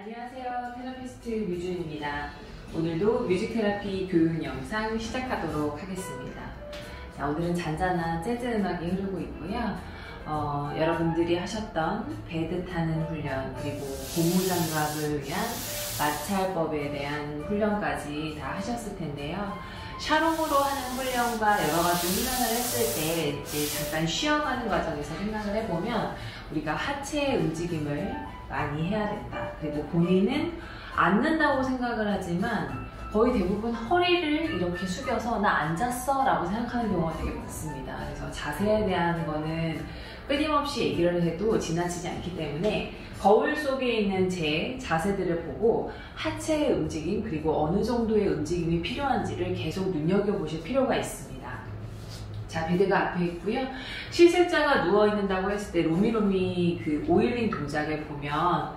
안녕하세요. therapist 류준입니다. 오늘도 music therapy 교육 영상 시작하도록 하겠습니다. 자, 오늘은 잔잔한 재즈 음악이 흐르고 있고요. 어, 여러분들이 하셨던 bed 타는 훈련 그리고 고무장갑을 위한 마찰법에 대한 훈련까지 다 하셨을 텐데요. 사롱으로 하는 훈련과 여러 가지 훈련을 했을 때 이제 잠깐 쉬어가는 과정에서 생각을 해보면 우리가 하체의 움직임을 많이 해야 된다. 그리고 본인은 앉는다고 생각을 하지만 거의 대부분 허리를 이렇게 숙여서 나 앉았어 라고 생각하는 경우가 되게 많습니다. 그래서 자세에 대한 거는 끊임없이 얘기를 해도 지나치지 않기 때문에 거울 속에 있는 제 자세들을 보고 하체의 움직임 그리고 어느 정도의 움직임이 필요한지를 계속 눈여겨보실 필요가 있습니다. 자, 베드가 앞에 있고요. 실습자가 누워있는다고 했을 때 로미로미 그 오일링 동작을 보면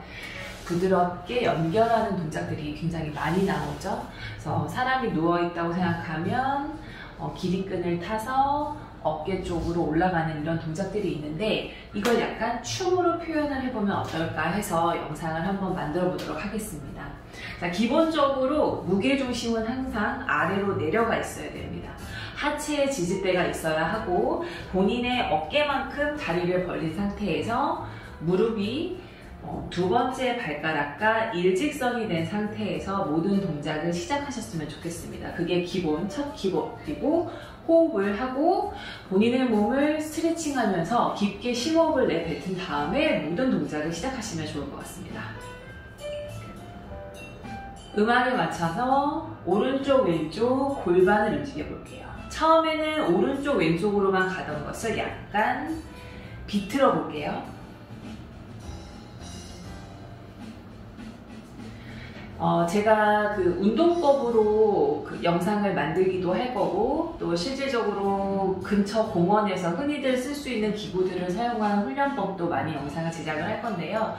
부드럽게 연결하는 동작들이 굉장히 많이 나오죠. 그래서 사람이 누워있다고 생각하면 어, 기립근을 타서 어깨 쪽으로 올라가는 이런 동작들이 있는데 이걸 약간 춤으로 표현을 해보면 어떨까 해서 영상을 한번 만들어 보도록 하겠습니다. 자, 기본적으로 무게 중심은 항상 아래로 내려가 있어야 됩니다. 하체에 지지대가 있어야 하고 본인의 어깨만큼 다리를 벌린 상태에서 무릎이 어, 두 번째 발가락과 일직선이 된 상태에서 모든 동작을 시작하셨으면 좋겠습니다. 그게 기본, 첫 기본. 그리고 호흡을 하고 본인의 몸을 스트레칭 하면서 깊게 심호흡을 내뱉은 다음에 모든 동작을 시작하시면 좋을 것 같습니다. 음악에 맞춰서 오른쪽, 왼쪽 골반을 움직여 볼게요. 처음에는 오른쪽, 왼쪽으로만 가던 것을 약간 비틀어 볼게요. 어, 제가 그 운동법으로 그 영상을 만들기도 할 거고 또 실질적으로 근처 공원에서 흔히들 쓸 수 있는 기구들을 사용한 훈련법도 많이 영상을 제작을 할 건데요.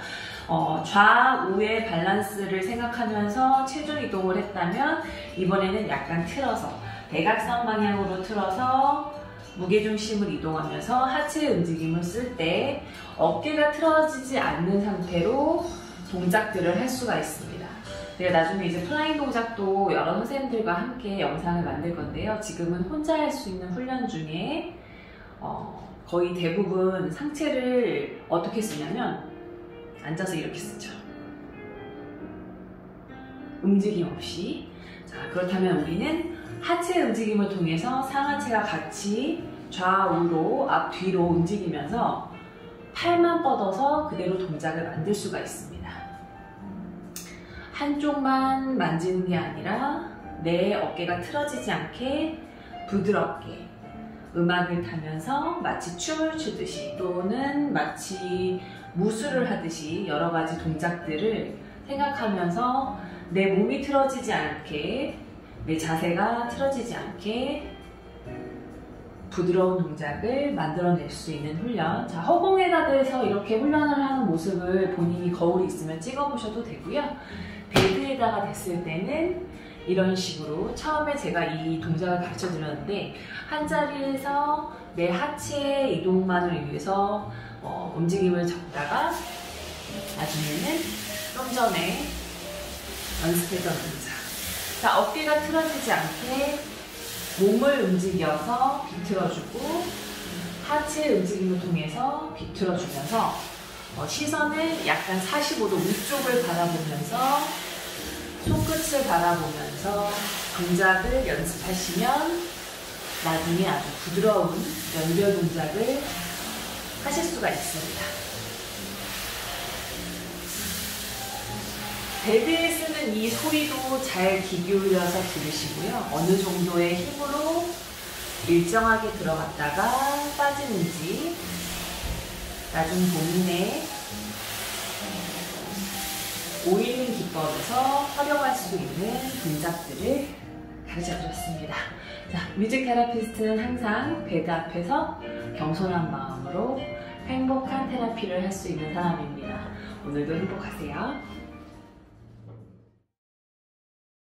어, 좌우의 밸런스를 생각하면서 체중 이동을 했다면 이번에는 약간 틀어서 대각선 방향으로 틀어서 무게중심을 이동하면서 하체 움직임을 쓸 때 어깨가 틀어지지 않는 상태로 동작들을 할 수가 있습니다. 제가 나중에 이제 flying 동작도 여러 선생님들과 함께 영상을 만들 건데요. 지금은 혼자 할 수 있는 훈련 중에 어, 거의 대부분 상체를 어떻게 쓰냐면 앉아서 이렇게 쓰죠. 움직임 없이. 자, 그렇다면 우리는 하체 움직임을 통해서 상하체가 같이 좌우로 앞뒤로 움직이면서 팔만 뻗어서 그대로 동작을 만들 수가 있습니다. 한쪽만 만지는 게 아니라 내 어깨가 틀어지지 않게 부드럽게 음악을 타면서 마치 춤을 추듯이 또는 마치 무술을 하듯이 여러 가지 동작들을 생각하면서 내 몸이 틀어지지 않게 내 자세가 틀어지지 않게 부드러운 동작을 만들어낼 수 있는 훈련. 자, 허공에다 대서 이렇게 훈련을 하는 모습을 본인이 거울이 있으면 찍어보셔도 되고요. 베드에다가 됐을 때는 이런 식으로 처음에 제가 이 동작을 가르쳐 드렸는데 한 자리에서 내 하체 이동만을 위해서 어, 움직임을 적다가 나중에는 좀 전에 연습했던 동작. 자 어깨가 틀어지지 않게 몸을 움직여서 비틀어주고 하체 움직임을 통해서 비틀어주면서 어, 시선을 약간 45도 위쪽을 바라보면서 손끝을 바라보면서 동작을 연습하시면 나중에 아주 부드러운 연결 동작을 하실 수가 있습니다. 베드에 쓰는 이 소리도 잘 기울여서 들으시고요. 어느 정도의 힘으로 일정하게 들어갔다가 빠지는지 나중 본인의 오일링 기법에서 활용할 수 있는 동작들을 가르쳐 드렸습니다. 자, music therapist는 항상 bed 앞에서 겸손한 마음으로 행복한 therapy를 할 수 있는 사람입니다. 오늘도 행복하세요.